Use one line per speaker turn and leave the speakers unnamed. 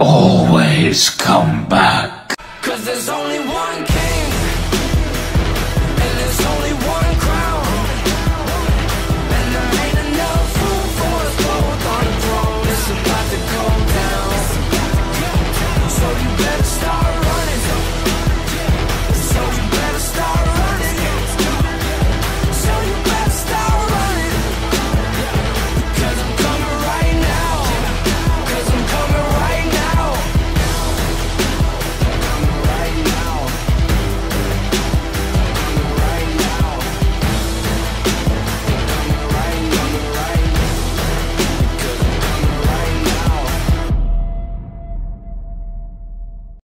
always come back.
Cause there's only one